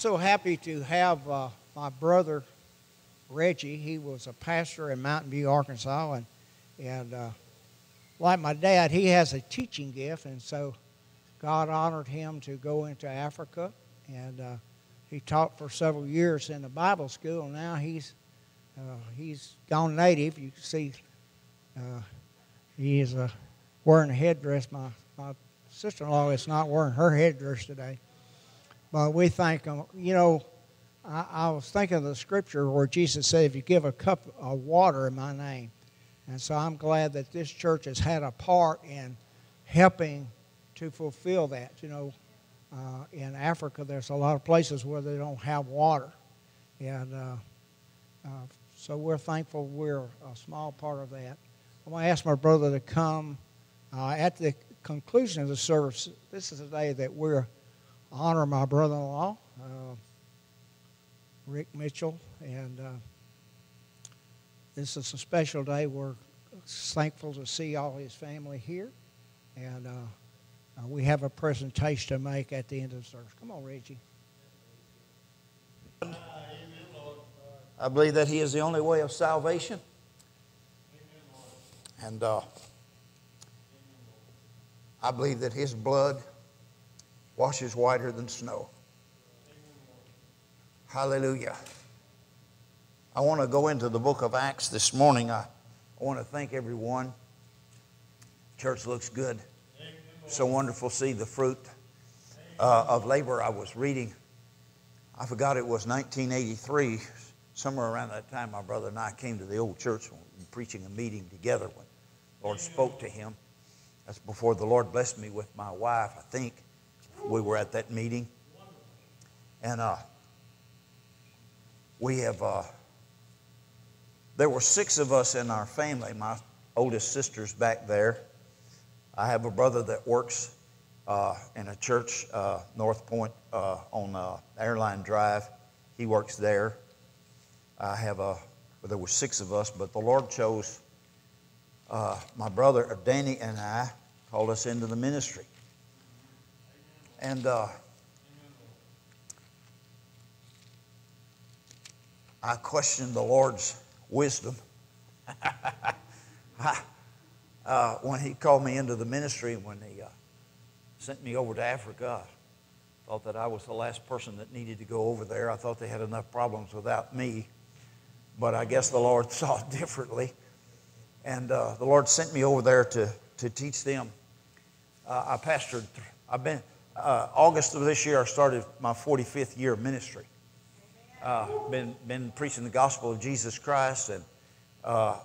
So happy to have uh, my brother Reggie. He was a pastor in Mountain View, Arkansas, and and uh, like my dad, he has a teaching gift, and so God honored him to go into Africa, and uh, he taught for several years in the Bible school. And now he's uh, he's gone native. You can see uh, he is uh, wearing a headdress. My my sister-in-law is not wearing her headdress today. But we thank him. You know, I, I, was thinking of the scripture where Jesus said, if you give a cup of water in my name. And so I'm glad that this church has had a part in helping to fulfill that. You know, uh, in Africa, there's a lot of places where they don't have water. And uh, uh, so we're thankful we're a small part of that. I'm going to ask my brother to come uh, at the conclusion of the service. This is a day that we're honor my brother-in-law, uh, Rick Mitchell, and uh, this is a special day. We're thankful to see all his family here, and uh, uh, we have a presentation to make at the end of the service. Come on, Reggie. I believe that He is the only way of salvation. And uh, I believe that His blood washes whiter than snow. Hallelujah. I want to go into the book of Acts this morning. I, I want to thank everyone. Church looks good. So wonderful to see the fruit uh, of labor. I was reading, I forgot it was 1983. Somewhere around that time, my brother and I came to the old church preaching a meeting together when the Lord spoke to him. That's before the Lord blessed me with my wife, I think we were at that meeting. And uh, we have, uh, there were six of us in our family. My oldest sister's back there. I have a brother that works uh, in a church, uh, North Point, uh, on uh, Airline Drive. He works there. I have a, there were six of us, but the Lord chose my brother Danny and I, called us into the ministry. And uh, I questioned the Lord's wisdom. Uh, when He called me into the ministry, when He uh, sent me over to Africa, I thought that I was the last person that needed to go over there. I thought they had enough problems without me. But I guess the Lord saw differently. And uh, the Lord sent me over there to, to teach them. Uh, I pastored, I've been, uh, August of this year, I started my 45th year of ministry. Uh, been, been preaching the gospel of Jesus Christ and uh,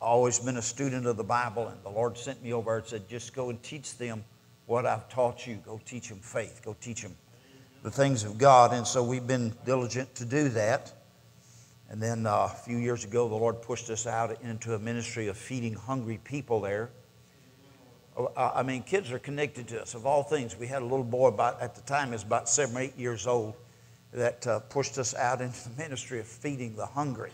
always been a student of the Bible. And the Lord sent me over and said, just go and teach them what I've taught you. Go teach them faith. Go teach them the things of God. And so we've been diligent to do that. And then uh, a few years ago, the Lord pushed us out into a ministry of feeding hungry people there. Uh, I mean, kids are connected to us. Of all things, we had a little boy about at the time he was about seven or eight years old that uh, pushed us out into the ministry of feeding the hungry.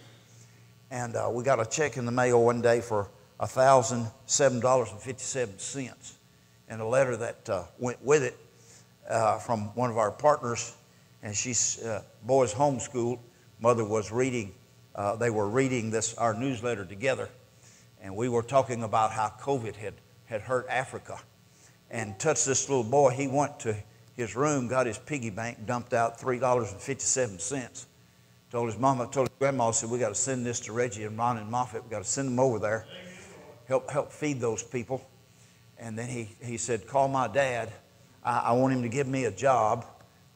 And uh, we got a check in the mail one day for $1,007.57 and a letter that uh, went with it uh, from one of our partners. And she's, uh, boys homeschooled. Mother was reading, they were reading this, our newsletter together. And we were talking about how COVID had had hurt Africa and touched this little boy. He went to his room, got his piggy bank, dumped out $3.57. Told his mama, told his grandma, said, We got to send this to Reggie and Ronan Moffett. We got to send them over there. Help, help feed those people. And then he, he said, Call my dad. I, I want him to give me a job.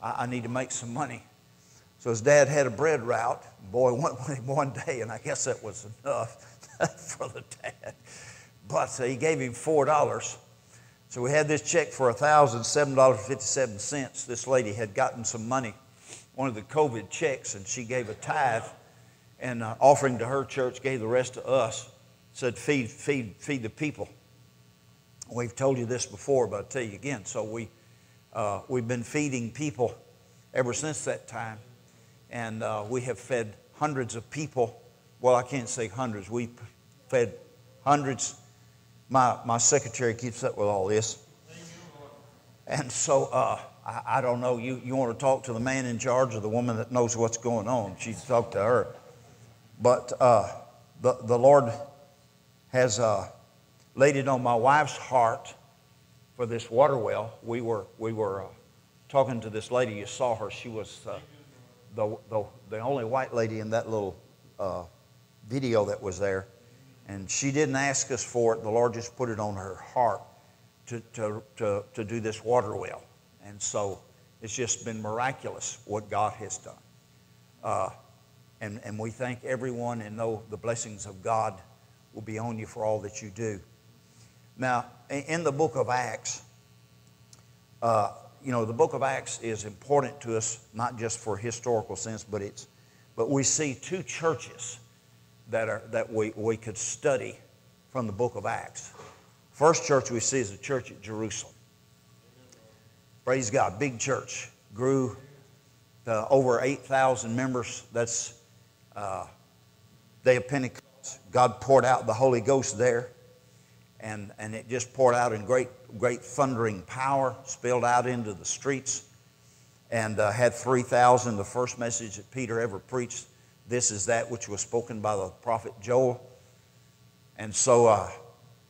I, I need to make some money. So his dad had a bread route. Boy went with him one day, and I guess that was enough for the dad he gave him $4. So we had this check for $1,007.57. This lady had gotten some money, one of the COVID checks, and she gave a tithe and uh, offering to her church, gave the rest to us, said, feed, feed, feed the people. We've told you this before, but I'll tell you again. So we, uh, we've been feeding people ever since that time, and uh, we have fed hundreds of people. Well, I can't say hundreds. We fed hundreds my, my secretary keeps up with all this. And so uh, I, I don't know. You, you want to talk to the man in charge or the woman that knows what's going on? She talked to her. But uh, the, the Lord has uh, laid it on my wife's heart for this water well. We were, we were uh, talking to this lady. You saw her. She was uh, the, the, the only white lady in that little uh, video that was there. And she didn't ask us for it. The Lord just put it on her heart to, to, to, to do this water well. And so it's just been miraculous what God has done. Uh, and, and we thank everyone and know the blessings of God will be on you for all that you do. Now, in the book of Acts, uh, you know, the book of Acts is important to us, not just for historical sense, but it's, but we see two churches that, are, that we, we could study from the book of Acts. First church we see is the church at Jerusalem. Praise God, big church. Grew to over 8,000 members. That's uh, day of Pentecost. God poured out the Holy Ghost there. And, and it just poured out in great, great thundering power, spilled out into the streets, and uh, had 3,000. The first message that Peter ever preached this is that which was spoken by the prophet Joel. And so uh,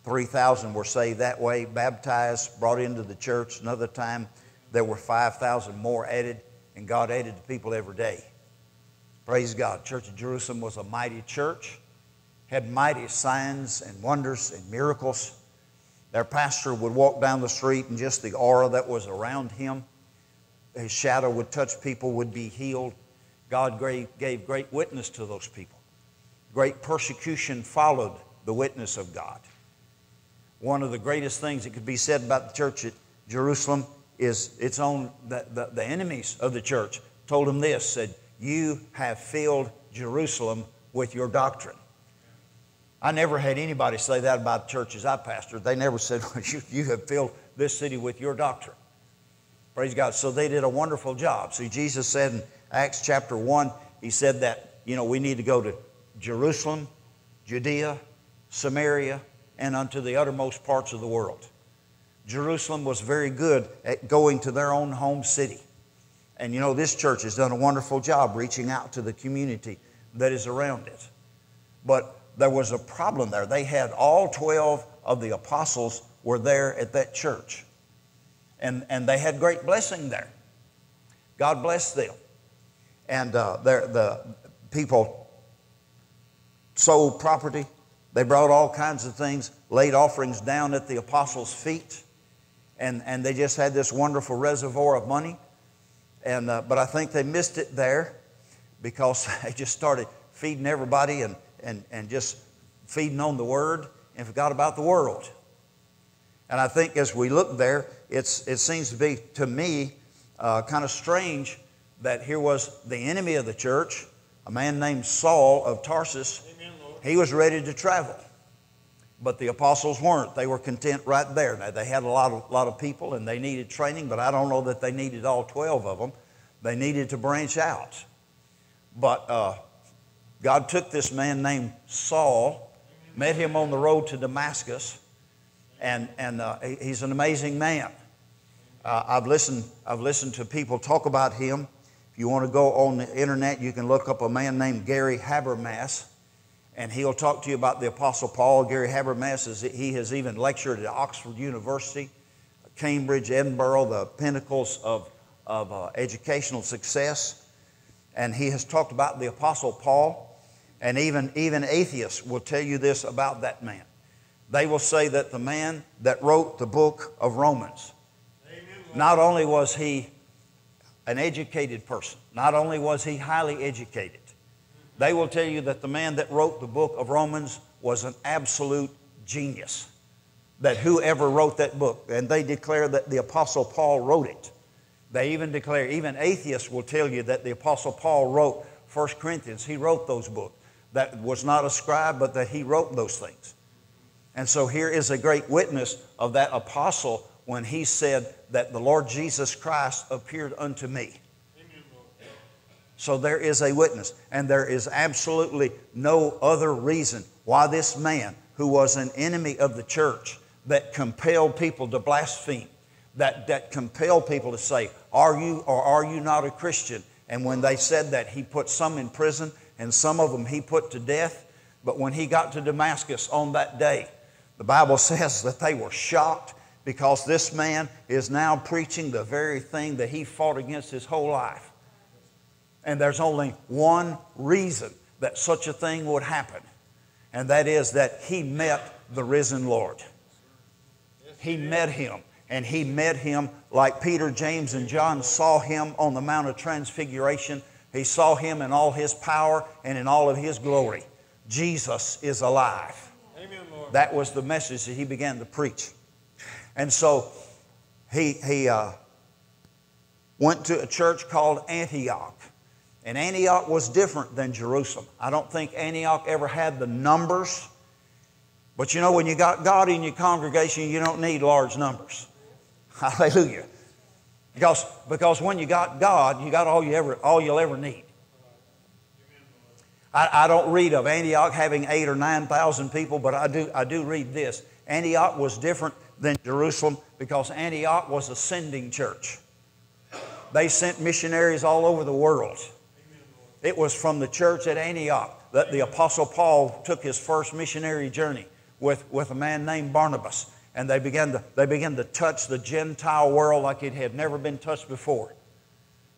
3,000 were saved that way, baptized, brought into the church. Another time, there were 5,000 more added, and God added to people every day. Praise God. Church of Jerusalem was a mighty church, had mighty signs and wonders and miracles. Their pastor would walk down the street, and just the aura that was around him, his shadow would touch people, would be healed. God gave great witness to those people. Great persecution followed the witness of God. One of the greatest things that could be said about the church at Jerusalem is its own, the, the, the enemies of the church told him this, said, you have filled Jerusalem with your doctrine. I never had anybody say that about churches I pastored. They never said, well, you, you have filled this city with your doctrine. Praise God. So they did a wonderful job. See, Jesus said Acts chapter 1, he said that, you know, we need to go to Jerusalem, Judea, Samaria, and unto the uttermost parts of the world. Jerusalem was very good at going to their own home city. And you know, this church has done a wonderful job reaching out to the community that is around it. But there was a problem there. They had all 12 of the apostles were there at that church. And, and they had great blessing there. God blessed them and uh, the people sold property. They brought all kinds of things, laid offerings down at the apostles' feet, and, and they just had this wonderful reservoir of money. And, uh, but I think they missed it there because they just started feeding everybody and, and, and just feeding on the Word and forgot about the world. And I think as we look there, it's, it seems to be, to me, uh, kind of strange that here was the enemy of the church, a man named Saul of Tarsus. Amen, he was ready to travel. But the apostles weren't. They were content right there. Now, they had a lot of, lot of people and they needed training, but I don't know that they needed all 12 of them. They needed to branch out. But uh, God took this man named Saul, met him on the road to Damascus, and, and uh, he's an amazing man. Uh, I've, listened, I've listened to people talk about him you want to go on the internet, you can look up a man named Gary Habermas, and he'll talk to you about the Apostle Paul. Gary Habermas is he has even lectured at Oxford University, Cambridge, Edinburgh, the pinnacles of, of uh, educational success. And he has talked about the Apostle Paul. And even, even atheists will tell you this about that man. They will say that the man that wrote the book of Romans, Amen. not only was he an educated person. Not only was he highly educated, they will tell you that the man that wrote the book of Romans was an absolute genius. That whoever wrote that book, and they declare that the Apostle Paul wrote it. They even declare, even atheists will tell you that the Apostle Paul wrote 1 Corinthians. He wrote those books. That was not a scribe, but that he wrote those things. And so here is a great witness of that apostle when he said that the Lord Jesus Christ appeared unto me. So there is a witness, and there is absolutely no other reason why this man, who was an enemy of the church, that compelled people to blaspheme, that, that compel people to say, Are you or are you not a Christian? And when they said that, he put some in prison and some of them he put to death. But when he got to Damascus on that day, the Bible says that they were shocked because this man is now preaching the very thing that he fought against his whole life. And there's only one reason that such a thing would happen, and that is that he met the risen Lord. He met him, and he met him like Peter, James, and John saw him on the Mount of Transfiguration. He saw him in all his power and in all of his glory. Jesus is alive. Amen, that was the message that he began to preach. And so he, he uh, went to a church called Antioch. And Antioch was different than Jerusalem. I don't think Antioch ever had the numbers. But you know, when you got God in your congregation, you don't need large numbers. Hallelujah. Because, because when you got God, you got all, you ever, all you'll ever need. I, I don't read of Antioch having eight or 9,000 people, but I do, I do read this. Antioch was different than Jerusalem because Antioch was a sending church. They sent missionaries all over the world. It was from the church at Antioch that the Apostle Paul took his first missionary journey with, with a man named Barnabas. And they began, to, they began to touch the Gentile world like it had never been touched before.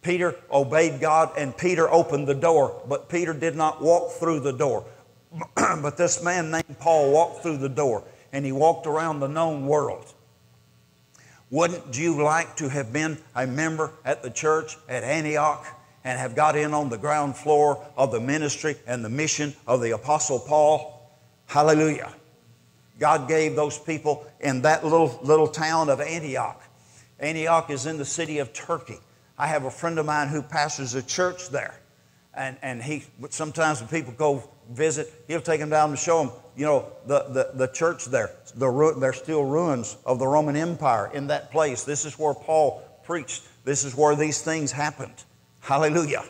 Peter obeyed God and Peter opened the door, but Peter did not walk through the door. but this man named Paul walked through the door and he walked around the known world. Wouldn't you like to have been a member at the church at Antioch and have got in on the ground floor of the ministry and the mission of the Apostle Paul? Hallelujah. God gave those people in that little, little town of Antioch. Antioch is in the city of Turkey. I have a friend of mine who pastors a church there. And, and he, sometimes when people go visit, he'll take them down to show them, you know, the, the, the church there. The, there's still ruins of the Roman Empire in that place. This is where Paul preached. This is where these things happened. Hallelujah.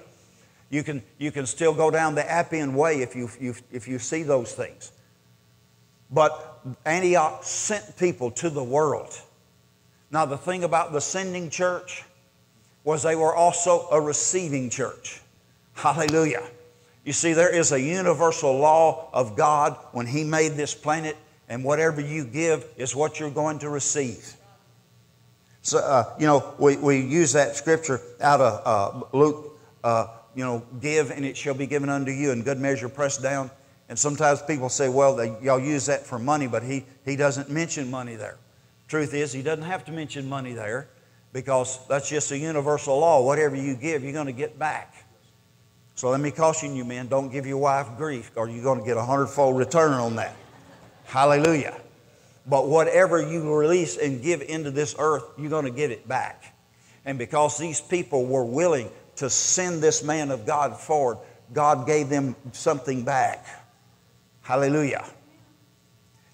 You can, you can still go down the Appian Way if you, you, if you see those things. But Antioch sent people to the world. Now, the thing about the sending church was they were also a receiving church. Hallelujah. You see, there is a universal law of God when He made this planet, and whatever you give is what you're going to receive. So, uh, you know, we, we use that scripture out of uh, Luke, uh, you know, give and it shall be given unto you, and good measure pressed down. And sometimes people say, well, they, y'all use that for money, but he, he doesn't mention money there. Truth is, he doesn't have to mention money there because that's just a universal law. Whatever you give, you're going to get back. So let me caution you, men, don't give your wife grief or you're going to get a hundredfold return on that. Hallelujah. But whatever you release and give into this earth, you're going to get it back. And because these people were willing to send this man of God forward, God gave them something back. Hallelujah.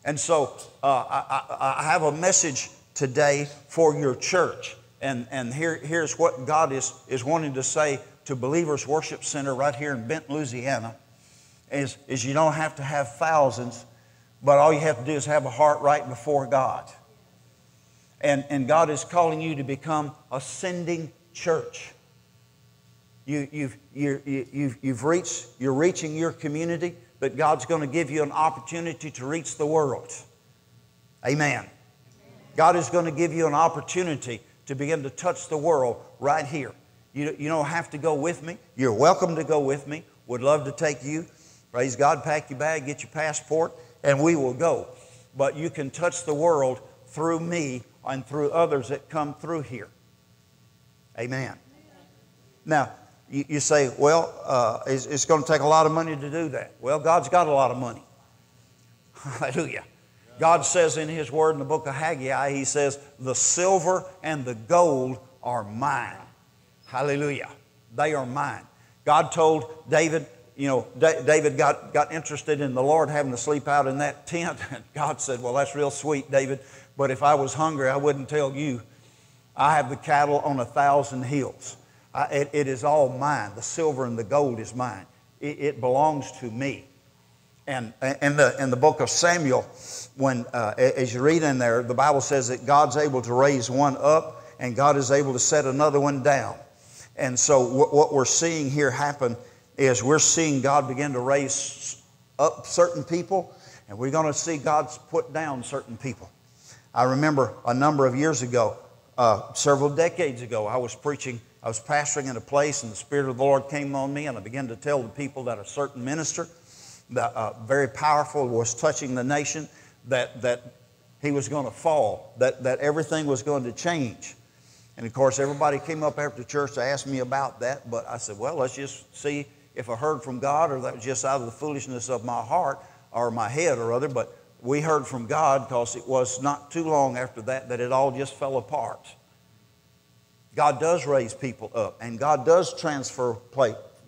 And so uh, I, I, I have a message today for your church. And, and here, here's what God is, is wanting to say to Believers Worship Center right here in Benton, Louisiana, is, is you don't have to have thousands, but all you have to do is have a heart right before God. And, and God is calling you to become a sending church. You, you've, you you've, you've reached, you're reaching your community, but God's going to give you an opportunity to reach the world. Amen. God is going to give you an opportunity to begin to touch the world right here. You, you don't have to go with me. You're welcome to go with me. Would love to take you. Praise God. Pack your bag, get your passport, and we will go. But you can touch the world through me and through others that come through here. Amen. Now, you, you say, well, uh, it's, it's going to take a lot of money to do that. Well, God's got a lot of money. Hallelujah. God says in His Word in the book of Haggai, He says, The silver and the gold are mine. Hallelujah. They are mine. God told David, you know, David got, got interested in the Lord having to sleep out in that tent. And God said, Well, that's real sweet, David, but if I was hungry, I wouldn't tell you. I have the cattle on a thousand hills. I, it, it is all mine. The silver and the gold is mine. It, it belongs to me. And in the, in the book of Samuel, when, uh, as you read in there, the Bible says that God's able to raise one up and God is able to set another one down. And so, what we're seeing here happen is we're seeing God begin to raise up certain people, and we're going to see God's put down certain people. I remember a number of years ago, uh, several decades ago, I was preaching, I was pastoring in a place, and the Spirit of the Lord came on me, and I began to tell the people that a certain minister, that uh, very powerful, was touching the nation, that, that he was going to fall, that, that everything was going to change. And of course, everybody came up after church to ask me about that, but I said, well, let's just see if I heard from God or that was just out of the foolishness of my heart or my head or other. But we heard from God because it was not too long after that that it all just fell apart. God does raise people up, and God does transfer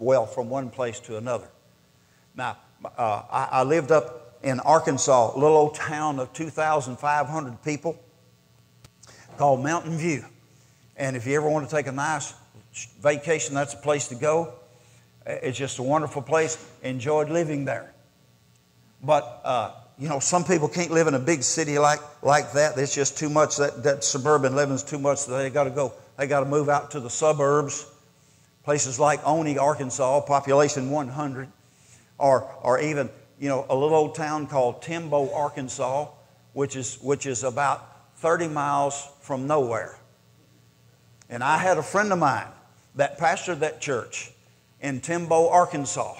wealth from one place to another. Now, uh, I, I lived up in Arkansas, a little old town of 2,500 people called Mountain View. And if you ever want to take a nice vacation, that's a place to go. It's just a wonderful place. Enjoyed living there. But, uh, you know, some people can't live in a big city like, like that. It's just too much. That, that suburban living is too much. They got to go. They got to move out to the suburbs. Places like Oney, Arkansas, population 100. Or, or even, you know, a little old town called Timbo, Arkansas, which is, which is about 30 miles from nowhere. And I had a friend of mine that pastored that church in Timbo, Arkansas.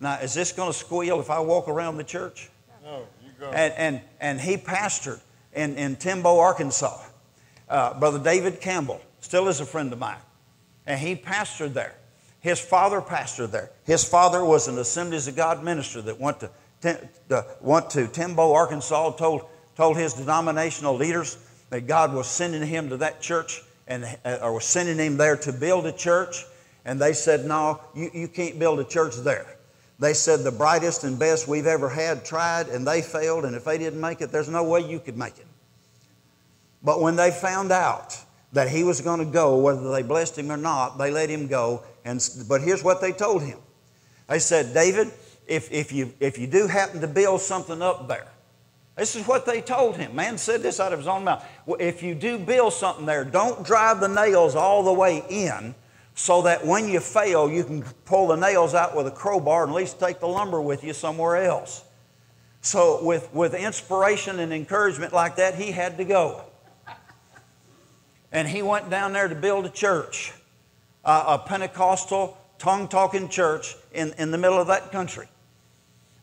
Now, is this going to squeal if I walk around the church? No, you go. And, and, and he pastored in, in Timbo, Arkansas. Uh, Brother David Campbell still is a friend of mine. And he pastored there. His father pastored there. His father was an Assemblies of God minister that went to, to, went to Timbo, Arkansas, told, told his denominational leaders that God was sending him to that church and uh, or was sending him there to build a church. And they said, No, you, you can't build a church there. They said the brightest and best we've ever had tried and they failed, and if they didn't make it, there's no way you could make it. But when they found out that he was going to go, whether they blessed him or not, they let him go. And, but here's what they told him They said, David, if, if, you, if you do happen to build something up there, this is what they told him. Man said this out of his own mouth. If you do build something there, don't drive the nails all the way in so that when you fail, you can pull the nails out with a crowbar and at least take the lumber with you somewhere else. So, with, with inspiration and encouragement like that, he had to go. And he went down there to build a church, uh, a Pentecostal, tongue talking church in, in the middle of that country.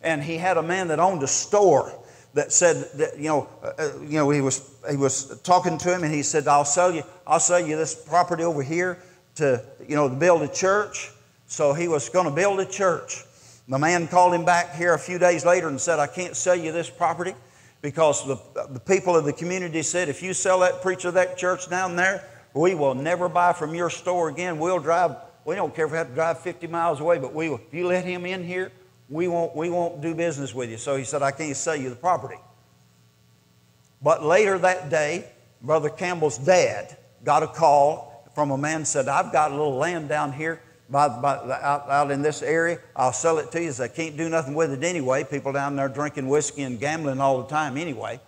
And he had a man that owned a store that said that you know uh, uh, you know he was he was talking to him and he said I'll sell you I'll sell you this property over here to you know to build a church. So he was going to build a church. The man called him back here a few days later and said I can't sell you this property because the, the people of the community said if you sell that preacher that church down there we will never buy from your store again. We'll drive we don't care if we have to drive 50 miles away but we will, if you let him in here we won't, we won't do business with you. So he said, I can't sell you the property. But later that day, Brother Campbell's dad got a call from a man said, I've got a little land down here by, by, out, out in this area. I'll sell it to you. I can't do nothing with it anyway. People down there drinking whiskey and gambling all the time anyway.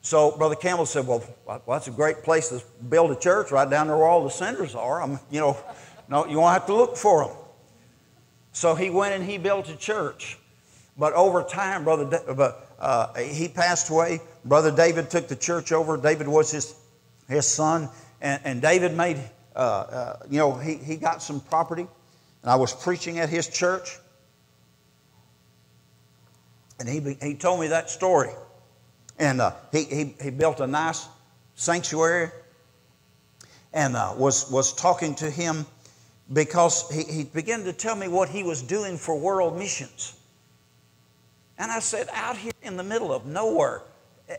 So Brother Campbell said, well, well, that's a great place to build a church right down there where all the sinners are. I'm, you know, no, you won't have to look for them. So he went and he built a church. But over time, brother, uh, he passed away. Brother David took the church over. David was his, his son. And, and David made, uh, uh, you know, he, he got some property. And I was preaching at his church. And he, he told me that story. And uh, he, he, he built a nice sanctuary and uh, was, was talking to him because he, he began to tell me what he was doing for world missions. And I said, out here in the middle of nowhere,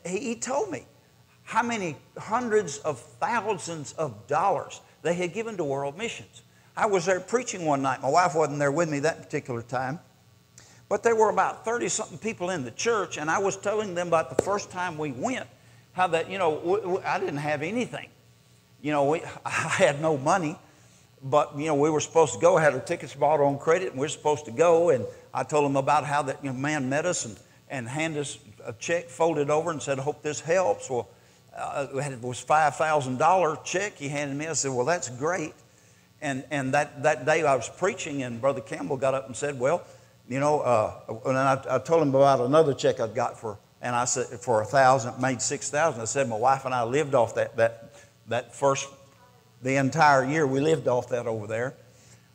he, he told me how many hundreds of thousands of dollars they had given to world missions. I was there preaching one night. My wife wasn't there with me that particular time. But there were about 30 something people in the church, and I was telling them about the first time we went, how that, you know, I didn't have anything. You know, we, I had no money but you know, we were supposed to go. Had our tickets bought on credit, and we were supposed to go. And I told him about how that young man met us and, and handed us a check folded over and said, "I hope this helps." Well, uh, it was five thousand dollar check he handed me. I said, "Well, that's great." And and that that day I was preaching, and Brother Campbell got up and said, "Well, you know," uh, and I, I told him about another check I'd got for, and I said for a thousand, made six thousand. I said, "My wife and I lived off that that that first." The entire year we lived off that over there.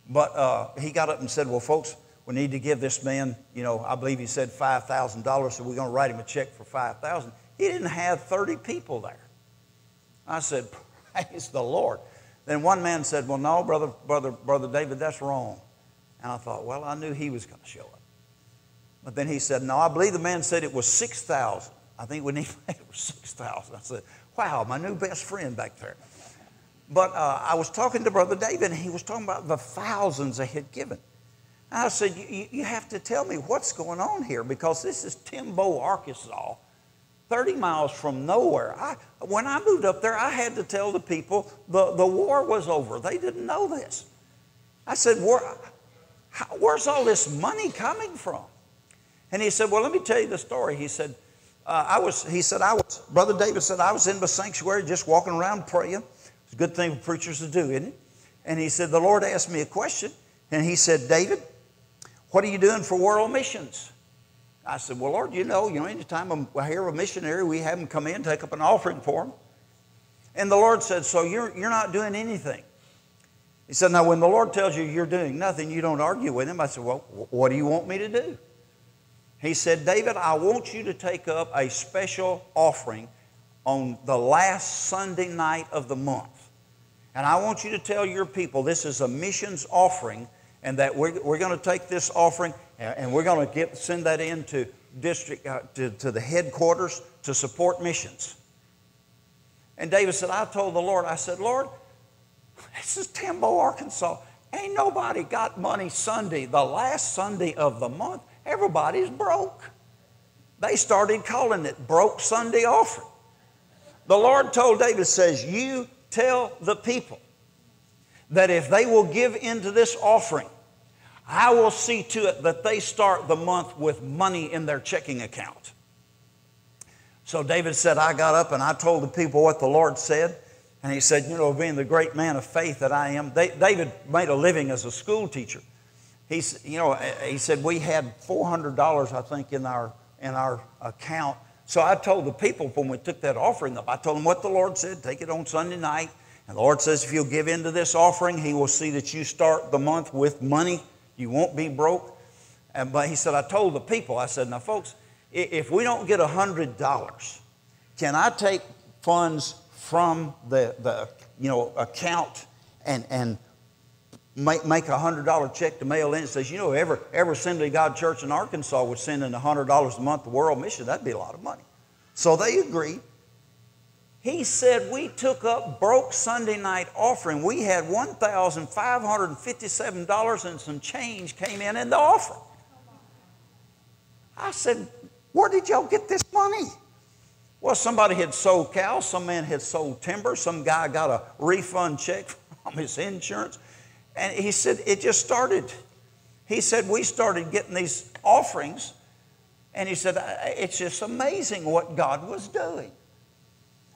But uh, he got up and said, Well, folks, we need to give this man, you know, I believe he said $5,000, so we're going to write him a check for 5000 He didn't have 30 people there. I said, Praise the Lord. Then one man said, Well, no, brother, brother, brother David, that's wrong. And I thought, Well, I knew he was going to show up. But then he said, No, I believe the man said it was 6,000. I think we need it was 6,000. I said, Wow, my new best friend back there. But uh, I was talking to Brother David, and he was talking about the thousands they had given. And I said, You have to tell me what's going on here because this is Timbo, Arkansas, 30 miles from nowhere. I, when I moved up there, I had to tell the people the, the war was over. They didn't know this. I said, Where, how, Where's all this money coming from? And he said, Well, let me tell you the story. He said, uh, I was, he said, I was, Brother David said, I was in the sanctuary just walking around praying. It's a good thing for preachers to do, isn't it? And he said, The Lord asked me a question. And he said, David, what are you doing for world missions? I said, Well, Lord, you know, you know, anytime I hear a missionary, we have them come in, take up an offering for them. And the Lord said, So you're, you're not doing anything. He said, Now, when the Lord tells you you're doing nothing, you don't argue with him. I said, Well, what do you want me to do? He said, David, I want you to take up a special offering on the last Sunday night of the month. And I want you to tell your people this is a missions offering, and that we're, we're going to take this offering and we're going to get, send that into district uh, to, to the headquarters to support missions. And David said, I told the Lord, I said, Lord, this is Timbo, Arkansas. Ain't nobody got money Sunday, the last Sunday of the month. Everybody's broke. They started calling it Broke Sunday Offering. The Lord told David, says, You tell the people that if they will give into this offering, I will see to it that they start the month with money in their checking account. So David said, I got up and I told the people what the Lord said. And he said, You know, being the great man of faith that I am, David made a living as a school teacher. He, you know, he said, We had $400, I think, in our, in our account so I told the people when we took that offering up, I told them what the Lord said take it on Sunday night. And the Lord says, if you'll give into this offering, He will see that you start the month with money. You won't be broke. And, but He said, I told the people, I said, now, folks, if we don't get $100, can I take funds from the, the you know, account and, and make, make a hundred dollar check to mail in. It says, you know, every, every Assembly God church in Arkansas would send in a hundred dollars a month to world mission. That'd be a lot of money. So they agreed. He said we took up broke Sunday night offering. We had $1,557 and some change came in in the offering. I said, where did y'all get this money? Well, somebody had sold cows, some man had sold timber, some guy got a refund check from his insurance. And he said, it just started. He said, we started getting these offerings. And he said, it's just amazing what God was doing.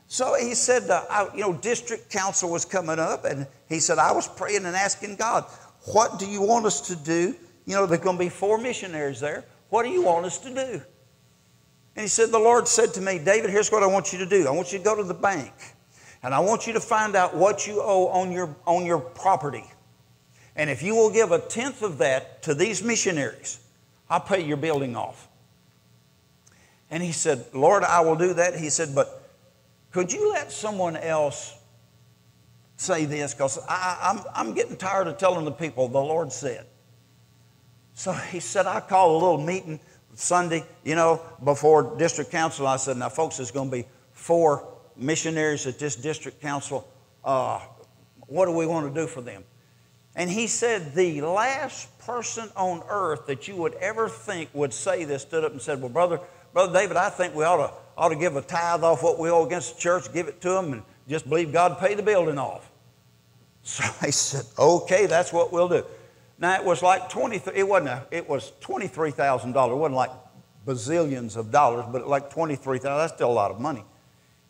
So he said, uh, I, you know, district council was coming up, and he said, I was praying and asking God, what do you want us to do? You know, there's going to be four missionaries there. What do you want us to do? And he said, The Lord said to me, David, here's what I want you to do. I want you to go to the bank, and I want you to find out what you owe on your, on your property. And if you will give a tenth of that to these missionaries, I'll pay your building off. And he said, Lord, I will do that. He said, but could you let someone else say this? Because I'm, I'm getting tired of telling the people the Lord said. So he said, I called a little meeting Sunday, you know, before district council. I said, now, folks, there's going to be four missionaries at this district council. Uh, what do we want to do for them? And he said, The last person on earth that you would ever think would say this stood up and said, Well, brother, brother David, I think we ought to, ought to give a tithe off what we owe against the church, give it to them, and just believe God pay the building off. So I said, okay, that's what we'll do. Now it was like 20, it wasn't a, it was $23,000. It wasn't like bazillions of dollars, but like 23,000, that's still a lot of money.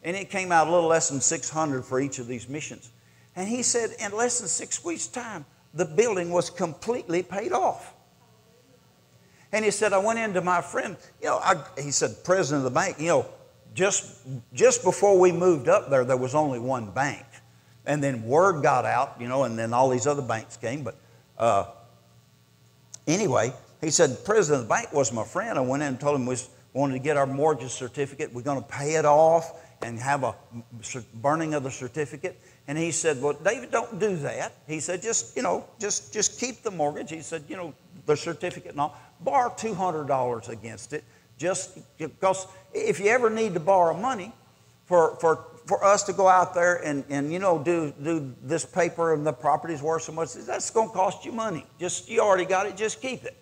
And it came out a little less than 600 for each of these missions. And he said, in less than six weeks' time, the building was completely paid off. And he said, I went into my friend, you know, I, he said, president of the bank, you know, just, just before we moved up there, there was only one bank. And then word got out, you know, and then all these other banks came. But uh, anyway, he said, president of the bank was my friend. I went in and told him we wanted to get our mortgage certificate. We're going to pay it off and have a burning of the certificate. And he said, Well, David, don't do that. He said, just, you know, just, just keep the mortgage. He said, you know, the certificate and all. Borrow $200 against it. Just because if you ever need to borrow money for, for, for us to go out there and, and you know, do, do this paper and the property's worth so much, that's going to cost you money. Just, you already got it, just keep it.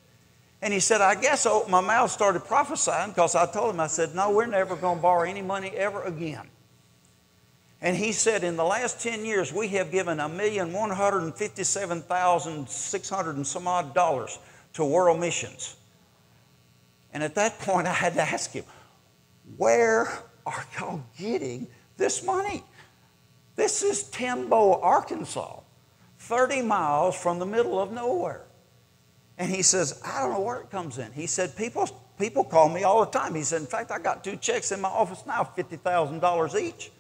And he said, I guess my mouth, started prophesying because I told him, I said, no, we're never going to borrow any money ever again. And he said, in the last 10 years, we have given a million one hundred and fifty-seven thousand six hundred and some odd dollars to world missions. And at that point, I had to ask him, where are y'all getting this money? This is Timbo, Arkansas, 30 miles from the middle of nowhere. And he says, I don't know where it comes in. He said, people, people call me all the time. He said, in fact, I got two checks in my office now, $50,000 each.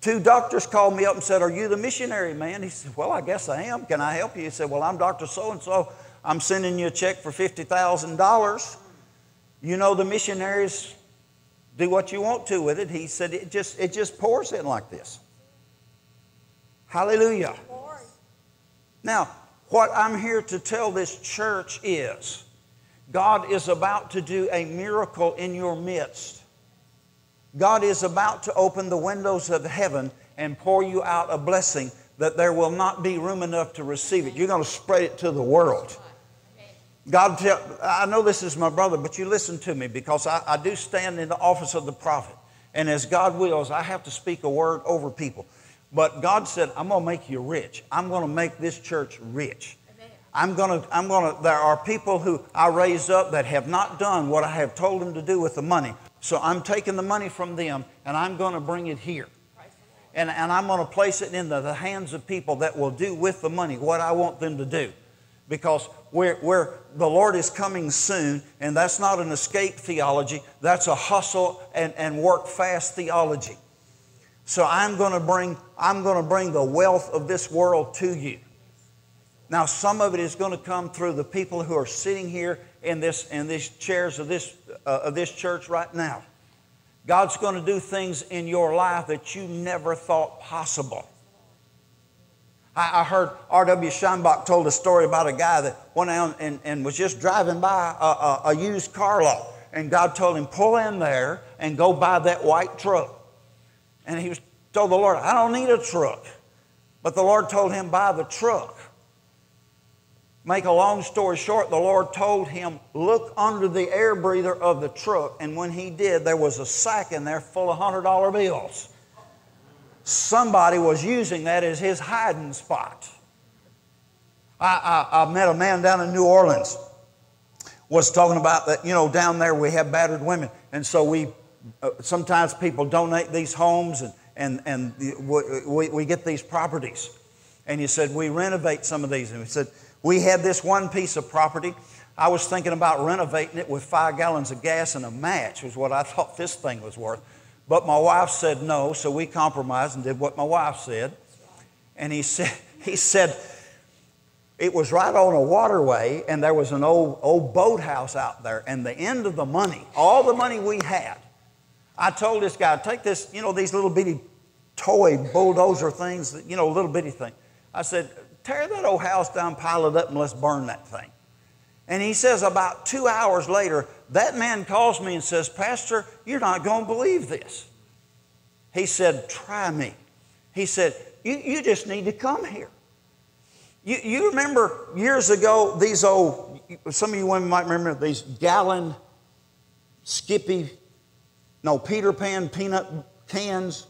Two doctors called me up and said, Are you the missionary man? He said, Well, I guess I am. Can I help you? He said, Well, I'm Dr. So and so. I'm sending you a check for $50,000. You know, the missionaries do what you want to with it. He said, It just, it just pours in like this. Hallelujah. Now, what I'm here to tell this church is God is about to do a miracle in your midst. God is about to open the windows of heaven and pour you out a blessing that there will not be room enough to receive it. You're going to spread it to the world. God, tell, I know this is my brother, but you listen to me because I, I do stand in the office of the prophet. And as God wills, I have to speak a word over people. But God said, I'm going to make you rich. I'm going to make this church rich. I'm going to, I'm going to, there are people who I raised up that have not done what I have told them to do with the money. So I'm taking the money from them and I'm going to bring it here. And, and I'm going to place it in the, the hands of people that will do with the money what I want them to do. Because where, where the Lord is coming soon, and that's not an escape theology, that's a hustle and, and work fast theology. So I'm going to bring I'm going to bring the wealth of this world to you. Now, some of it is going to come through the people who are sitting here in, this, in these chairs of this, uh, of this church right now. God's going to do things in your life that you never thought possible. I, I heard R.W. Schambach told a story about a guy that went out and, and was just driving by a, a, a used car lot. And God told him, pull in there and go buy that white truck. And he was told the Lord, I don't need a truck. But the Lord told him, buy the truck. Make a long story short, the Lord told him, Look under the air breather of the truck. And when he did, there was a sack in there full of $100 bills. Somebody was using that as his hiding spot. I, I, I met a man down in New Orleans, was talking about that, you know, down there we have battered women. And so we, uh, sometimes people donate these homes and, and, and we, we get these properties. And he said, We renovate some of these. And he said, we had this one piece of property. I was thinking about renovating it with five gallons of gas and a match, was what I thought this thing was worth. But my wife said no, so we compromised and did what my wife said. And he said, he said, it was right on a waterway, and there was an old, old boathouse out there. And the end of the money, all the money we had, I told this guy, take this, you know, these little bitty toy bulldozer things, you know, little bitty thing. I said, tear that old house down, pile it up, and let's burn that thing. And he says, about two hours later, that man calls me and says, Pastor, you're not going to believe this. He said, Try me. He said, You, you just need to come here. You, you remember years ago, these old, some of you women might remember these gallon Skippy, no, Peter Pan peanut cans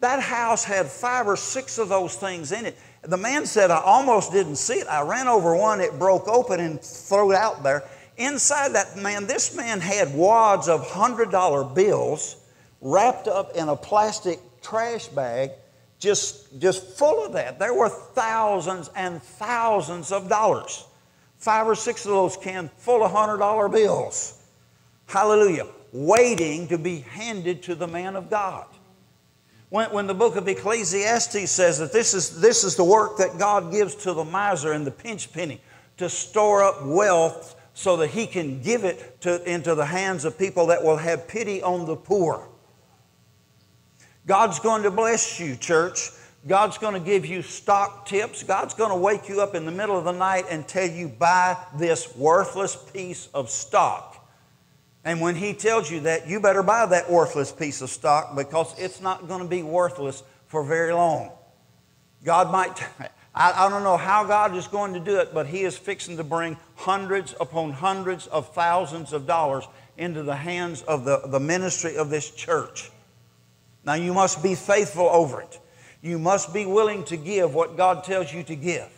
That house had five or six of those things in it. The man said, I almost didn't see it. I ran over one, it broke open and threw it out there. Inside that man, this man had wads of $100 bills wrapped up in a plastic trash bag, just, just full of that. There were thousands and thousands of dollars. Five or six of those cans full of $100 bills. Hallelujah. Waiting to be handed to the man of God. When, when the book of Ecclesiastes says that this is, this is the work that God gives to the miser and the pinch penny to store up wealth so that he can give it to, into the hands of people that will have pity on the poor. God's going to bless you, church. God's going to give you stock tips. God's going to wake you up in the middle of the night and tell you, buy this worthless piece of stock. And when he tells you that, you better buy that worthless piece of stock because it's not going to be worthless for very long. God might, I, I, don't know how God is going to do it, but he is fixing to bring hundreds upon hundreds of thousands of dollars into the hands of the, the ministry of this church. Now, you must be faithful over it. You must be willing to give what God tells you to give.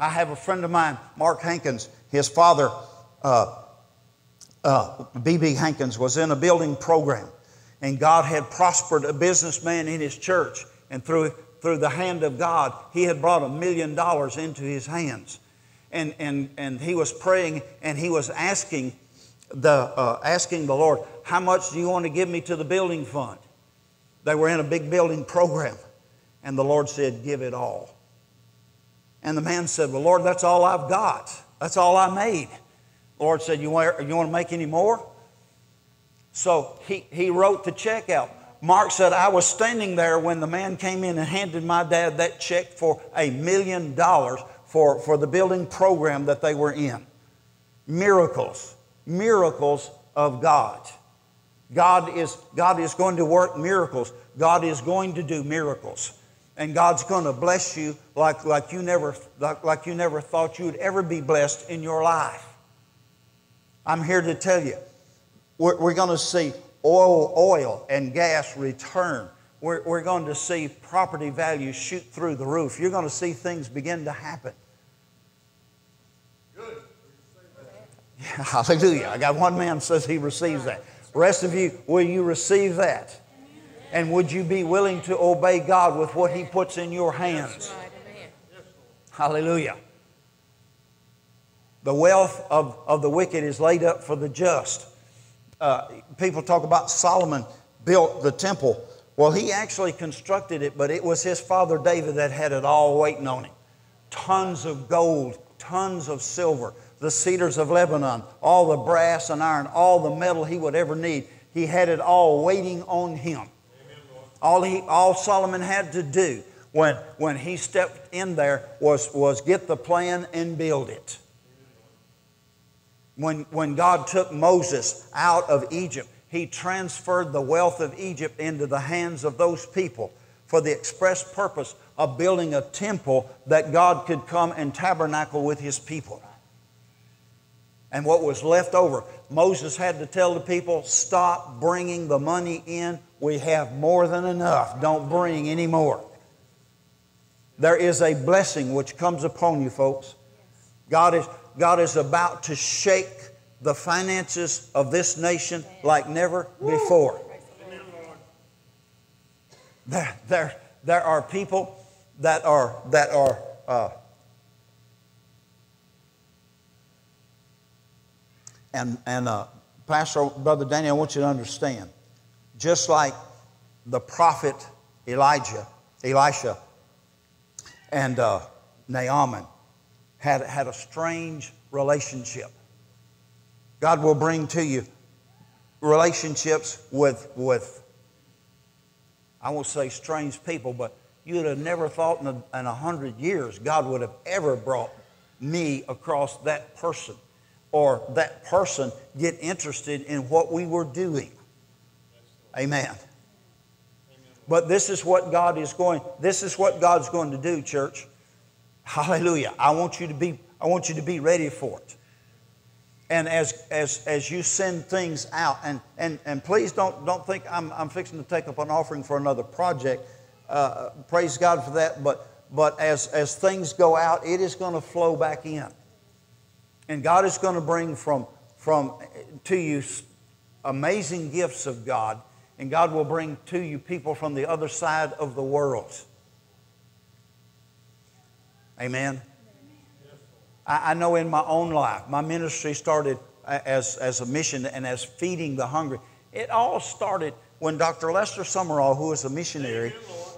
I have a friend of mine, Mark Hankins. His father, uh, B.B. Uh, Hankins was in a building program, and God had prospered a businessman in his church, and through, through the hand of God, he had brought a million dollars into his hands. And, and, and he was praying, and he was asking the, uh, asking the Lord, How much do you want to give me to the building fund? They were in a big building program, and the Lord said, Give it all. And the man said, Well, Lord, that's all I've got. That's all I made. Lord said, You want, you want to make any more? So he, he wrote the check out. Mark said, I was standing there when the man came in and handed my dad that check for a million dollars for, for the building program that they were in. Miracles, miracles of God. God is, God is going to work miracles. God is going to do miracles. And God's going to bless you like, like, you never, like, like you never thought you'd ever be blessed in your life. I'm here to tell you, we're, we're going to see oil, oil and gas return. We're, we're going to see property values shoot through the roof. You're going to see things begin to happen. Good. Yeah, hallelujah. I got one man says he receives that. The rest of you, will you receive that? And would you be willing to obey God with what He puts in your hands? Hallelujah. The wealth of, of the wicked is laid up for the just. Uh, people talk about Solomon built the temple. Well, he actually constructed it, but it was his father David that had it all waiting on him. Tons of gold, tons of silver, the cedars of Lebanon, all the brass and iron, all the metal he would ever need. He had it all waiting on him. all, he, all Solomon had to do when, when he stepped in there was, was get the plan and build it. When, when God took Moses out of Egypt, he transferred the wealth of Egypt into the hands of those people for the express purpose of building a temple that God could come and tabernacle with his people. And what was left over, Moses had to tell the people, stop bringing the money in. We have more than enough. Don't bring any more. There is a blessing which comes upon you, folks. God is, God is about to shake the finances of this nation like never before. There, there, there are people that are, that are uh, and, and uh, Pastor, Brother Daniel, I want you to understand, just like the prophet Elijah, Elisha, and uh, Naaman had, had a strange relationship. God will bring to you relationships with, with I won't say strange people, but you would have never thought in a, in a hundred years God would have ever brought me across that person or that person get interested in what we were doing. Amen. But this is what God is going, this is what God's going to do, church. Hallelujah. I want you to be, I want you to be ready for it. And as, as, as you send things out, and, and, and please don't, don't think I'm, I'm fixing to take up an offering for another project. uh, praise God for that. But, but as, as things go out, it is going to flow back in. And God is going to bring from, from to you amazing gifts of God. And God will bring to you people from the other side of the world. Amen. I, I know in my own life, my ministry started as, as a mission and as feeding the hungry. It all started when Dr. Lester Sumrall, who was a missionary,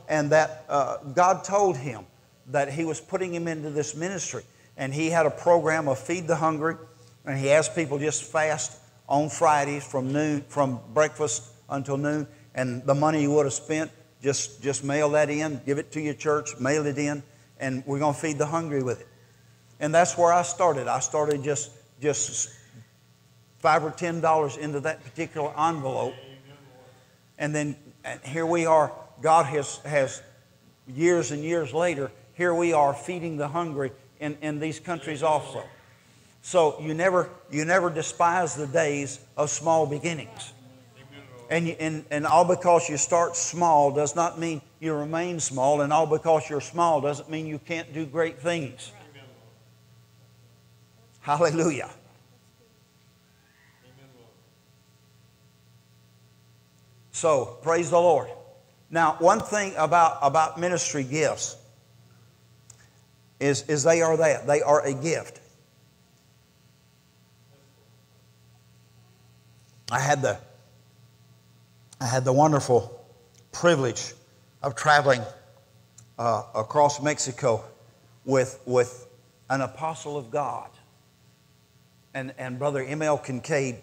and that uh, God told him that he was putting him into this ministry. And he had a program of Feed the Hungry, and he asked people just fast on Fridays from noon, from breakfast until noon, and the money you would have spent, just, just mail that in, give it to your church, mail it in, and we're going to feed the hungry with it. And that's where I started. I started just, just five or ten dollars into that particular envelope. And then and here we are. God has, has years and years later, here we are feeding the hungry in, in these countries also. So you never, you never despise the days of small beginnings. And, you, and, and all because you start small does not mean you remain small, and all because you're small doesn't mean you can't do great things. Hallelujah. So, praise the Lord. Now, one thing about, about ministry gifts is, is they are that. They are a gift. I had the, I had the wonderful privilege of traveling uh, across Mexico with, with an apostle of God and, and Brother M.L. Kincaid,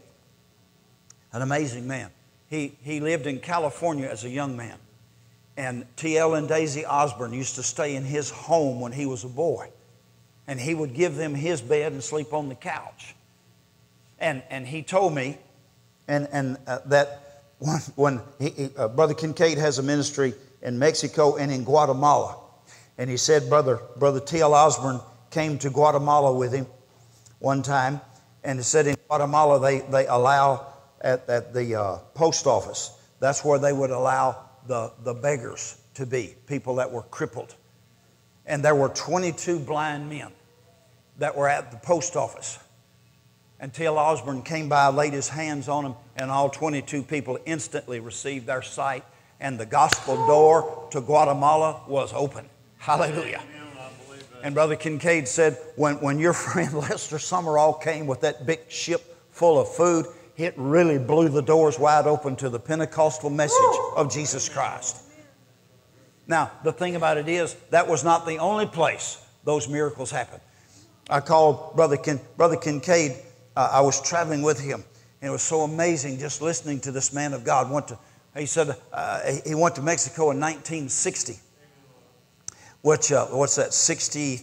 an amazing man. He, he lived in California as a young man. And T.L. and Daisy Osborne used to stay in his home when he was a boy. And he would give them his bed and sleep on the couch. And, and he told me and, and uh, that when, he, uh, Brother Kincaid has a ministry in Mexico and in Guatemala. And he said, Brother, Brother T.L. Osborne came to Guatemala with him one time. And he said in Guatemala they, they allow at, at the uh, post office, that's where they would allow the, the beggars to be, people that were crippled. And there were 22 blind men that were at the post office. T.L. Osborne came by, laid his hands on them, and all 22 people instantly received their sight. And the gospel door to Guatemala was open. Hallelujah. And Brother Kincaid said, when, when your friend Lester Sumrall came with that big ship full of food, it really blew the doors wide open to the Pentecostal message of Jesus Christ. Now, the thing about it is, that was not the only place those miracles happened. I called Brother, Kin, Brother Kincaid. Uh, I was traveling with him, and it was so amazing just listening to this man of God. Went to, he said uh, he went to Mexico in 1960, which, uh, what's that, 60,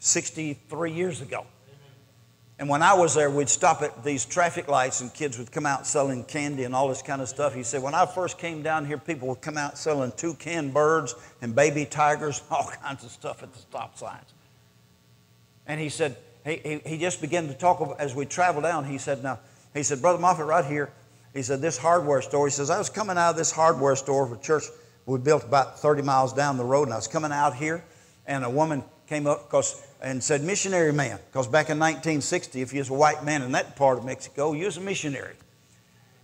63 years ago. And when I was there, we'd stop at these traffic lights and kids would come out selling candy and all this kind of stuff. He said, when I first came down here, people would come out selling toucan birds and baby tigers, all kinds of stuff at the stop signs. And he said, he, he, just began to talk as we traveled down. He said, now, he said, Brother Moffett, right here, he said, this hardware store, he says, I was coming out of this hardware store for church we built about 30 miles down the road, and I was coming out here, and a woman came up because and said missionary man because back in 1960 if you was a white man in that part of mexico you was a missionary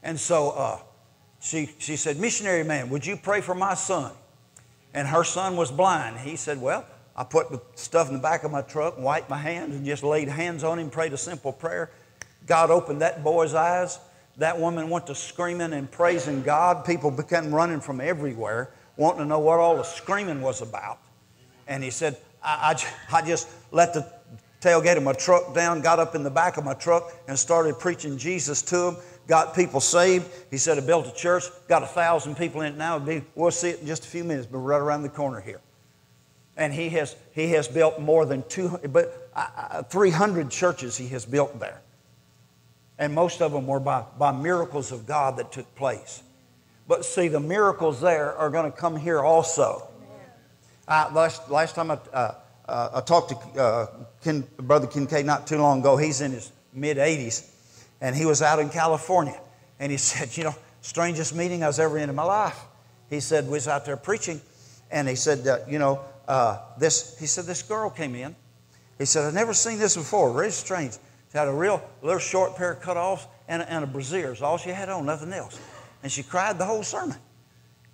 and so uh, she, she said missionary man would you pray for my son and her son was blind he said well i put the stuff in the back of my truck wiped my hands and just laid hands on him prayed a simple prayer god opened that boy's eyes that woman went to screaming and praising god people began running from everywhere wanting to know what all the screaming was about and he said I, I, I just let the tailgate of my truck down, got up in the back of my truck, and started preaching Jesus to them. Got people saved. He said, I built a church, got a thousand people in it now. We'll see it in just a few minutes, but right around the corner here. And he has, he has built more than 200, but uh, uh 300 churches he has built there. And most of them were by, by miracles of God that took place. But see, the miracles there are going to come here also. Last, last time I, uh, uh, I talked to uh, Ken, Brother Kincaid not too long ago, he's in his mid 80s, and he was out in California. And he said, You know, strangest meeting I was ever in in my life. he said, we was out there preaching, and he said, you know, uh, this, he said, this girl came in. He said, I've never seen this before, very strange. She had a real little short pair of cutoffs and a, and a brassiere. all she had on, nothing else. And she cried the whole sermon.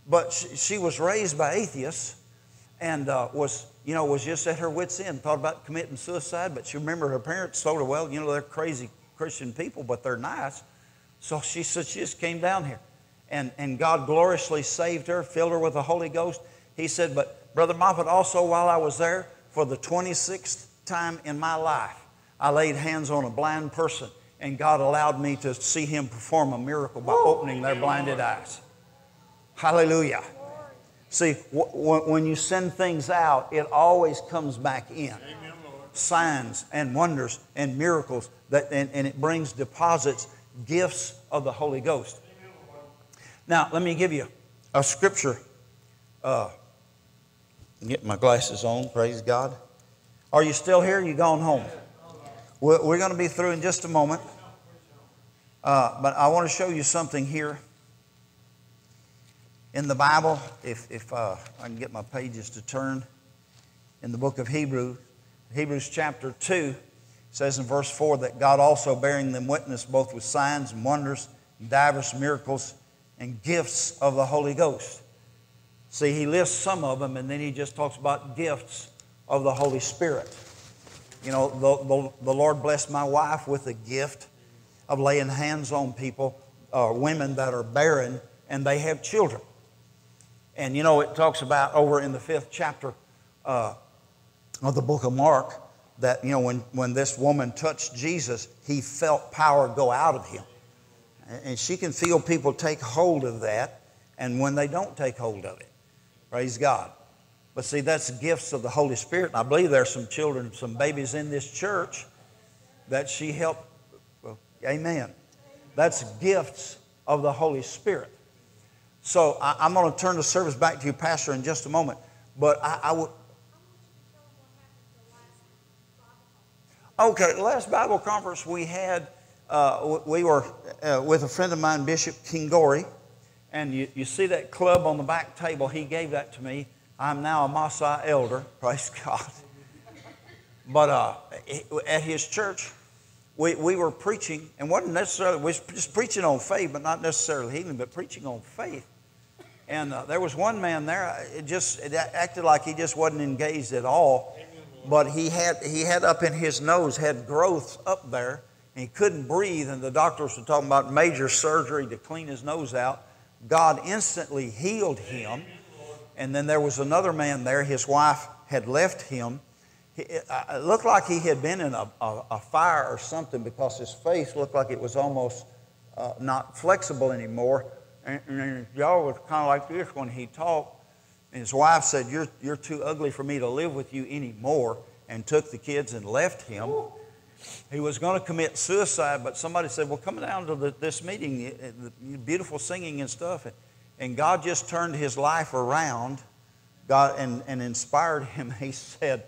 But she, she was raised by atheists and uh, was, you know, was just at her wits' end, thought about committing suicide, but she remembered her parents told her, well, you know, they're crazy Christian people, but they're nice. So she said she just came down here. And, and God gloriously saved her, filled her with the Holy Ghost. He said, but Brother Moffett, also while I was there, for the 26th time in my life, I laid hands on a blind person, and God allowed me to see him perform a miracle by opening their blinded eyes. Hallelujah. See, when you send things out, it always comes back in. Signs and wonders and miracles, that, and, and it brings deposits, gifts of the Holy Ghost. Now, let me give you a scripture. Uh, get my glasses on, praise God. Are you still here? you gone home? We're, going to be through in just a moment. Uh, but I want to show you something here in the Bible. If, if uh, I can get my pages to turn in the book of Hebrews, Hebrews chapter 2 says in verse 4 that God also bearing them witness both with signs and wonders, and divers miracles, and gifts of the Holy Ghost. See, he lists some of them and then he just talks about gifts of the Holy Spirit. You know, the, the, the Lord blessed my wife with the gift of laying hands on people, uh, women that are barren, and they have children. And you know, it talks about over in the fifth chapter uh, of the book of Mark that, you know, when, when this woman touched Jesus, he felt power go out of him. And she can feel people take hold of that, and when they don't take hold of it, praise God. But see, that's gifts of the Holy Spirit. And I believe there's some children, some babies in this church that she helped. Well, amen. That's gifts of the Holy Spirit. So I, am going to turn the service back to you, Pastor, in just a moment. But I, I would. Okay, last Bible conference we had uh, we were uh, with a friend of mine, Bishop Kingori, and you, you see that club on the back table. He gave that to me. I'm now a Maasai elder, praise God. But uh, at his church, we, we were preaching, and wasn't necessarily, we just preaching on faith, but not necessarily healing, but preaching on faith. And uh, there was one man there, it just it acted like he just wasn't engaged at all. But he had, he had up in his nose, had growths up there and he couldn't breathe, and the doctors were talking about major surgery to clean his nose out. God instantly healed him. And then there was another man there. His wife had left him. Uh, it looked like he had been in a, a, a fire or something because his face looked like it was almost uh, not flexible anymore. And, and y'all was kind of like this when he talked. And his wife said, you're, you're too ugly for me to live with you anymore, and took the kids and left him. He was going to commit suicide, but somebody said, Well, come down to the, this meeting, the beautiful singing and stuff. And God just turned his life around God, and, and inspired him. He said,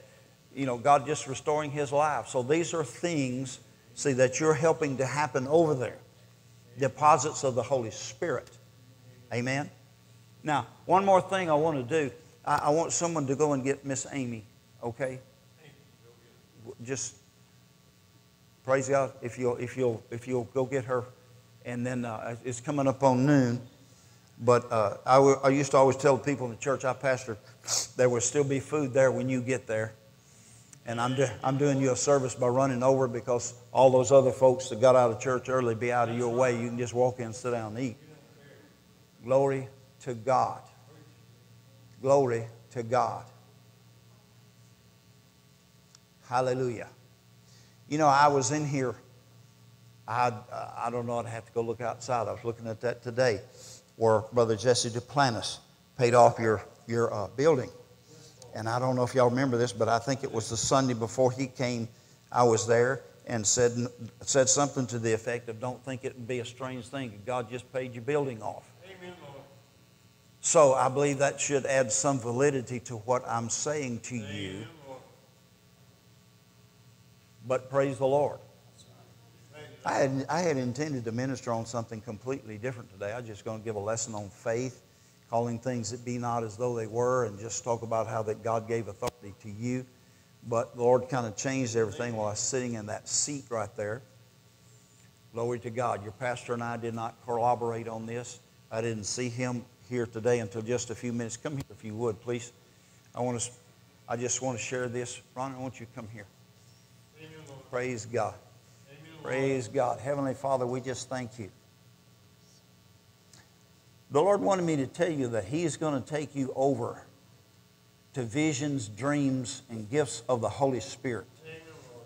You know, God just restoring his life. So these are things, see, that you're helping to happen over there deposits of the Holy Spirit. Amen? Now, one more thing I want to do. I, I want someone to go and get Miss Amy, okay? Just Praise God if you'll, if you'll, if you'll go get her. And then uh, it's coming up on noon. But uh, I, w- I used to always tell the people in the church I pastor there will still be food there when you get there. And I'm, do- I'm doing you a service by running over because all those other folks that got out of church early be out of your way. You can just walk in, sit down, and eat. Glory to God. Glory to God. Hallelujah. You know, I was in here. I, I don't know. I'd have to go look outside. I was looking at that today where Brother Jesse Duplantis paid off your, your uh, building. And I don't know if y'all remember this, but I think it was the Sunday before he came. I was there and said, said something to the effect of, Don't think it would be a strange thing. If God just paid your building off. Amen, Lord. so I believe that should add some validity to what I'm saying to Amen. you but praise the Lord. I had, I had intended to minister on something completely different today. I was just going to give a lesson on faith calling things that be not as though they were, and just talk about how that God gave authority to you. But the Lord kind of changed everything while I was sitting in that seat right there. Glory to God. Your pastor and I did not corroborate on this. I didn't see him here today until just a few minutes. Come here if you would, please. I want to I just want to share this. Ron, I want you to come here. Amen, Praise God. Amen, Praise God. Heavenly Father, we just thank you. The Lord wanted me to tell you that He is going to take you over to visions, dreams, and gifts of the Holy Spirit.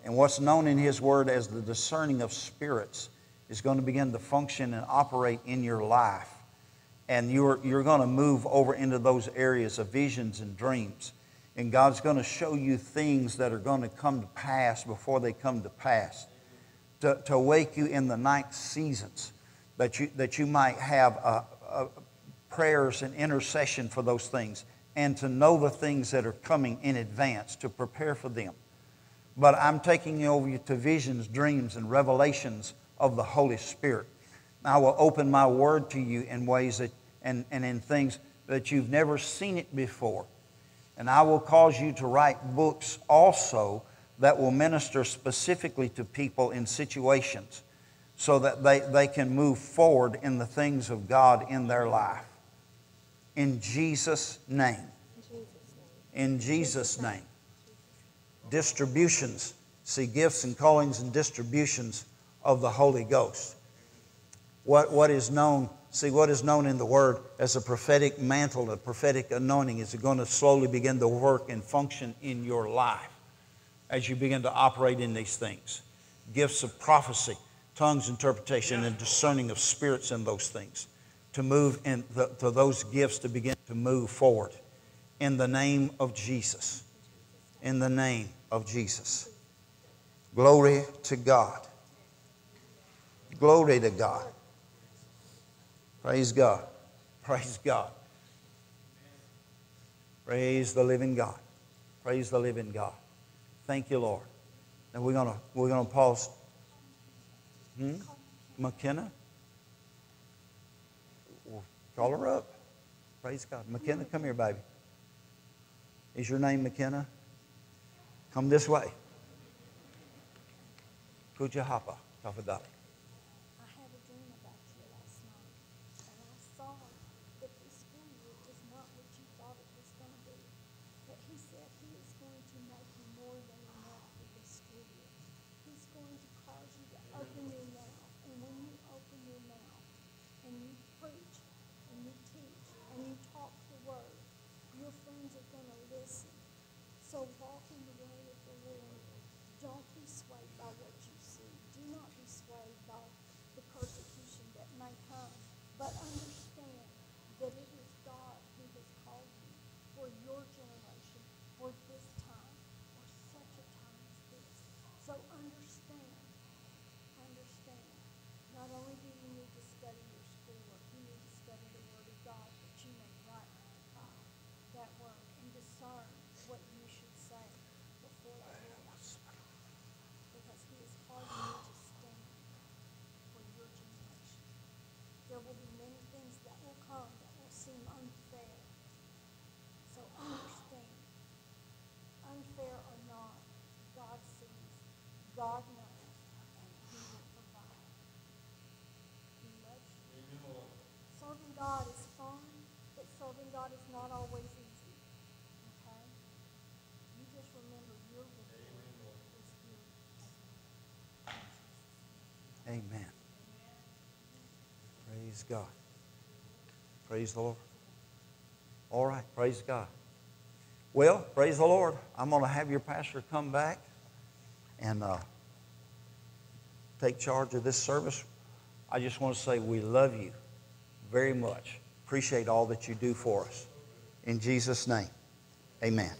And what's known in His Word as the discerning of spirits is going to begin to function and operate in your life. And you're, you're going to move over into those areas of visions and dreams. And God's going to show you things that are going to come to pass before they come to pass. To, to wake you in the night seasons, that you, that you might have a, a prayers and intercession for those things, and to know the things that are coming in advance, to prepare for them. But I'm taking you over to visions, dreams, and revelations of the Holy Spirit. I will open my word to you in ways that, and, and in things that you've never seen it before. And I will cause you to write books also that will minister specifically to people in situations so that they, they can move forward in the things of God in their life. In Jesus' name. In Jesus' name. Distributions. See, gifts and callings and distributions of the Holy Ghost. What, what is known See, what is known in the Word as a prophetic mantle, a prophetic anointing, is going to slowly begin to work and function in your life as you begin to operate in these things. Gifts of prophecy, tongues, interpretation, and discerning of spirits in those things. To move in the, to those gifts to begin to move forward in the name of Jesus. In the name of Jesus. Glory to God. Glory to God. Praise God. Praise God. Praise the living God. Praise the living God. Thank you, Lord. And we're gonna we're gonna pause. Hmm? McKenna? Call her up. Praise God. McKenna, come here, baby. Is your name McKenna? Come this way. Kujahapa, Tafadali. God knows, and He will provide. He loves you. Serving God is fun, but serving God is not always easy. Okay? You just remember your reward is here. Amen. Praise God. Praise the Lord. All right, praise God. Well, praise the Lord. I'm going to have your pastor come back and uh, take charge of this service, I just want to say we love you very much. Appreciate all that you do for us. In Jesus' name, amen.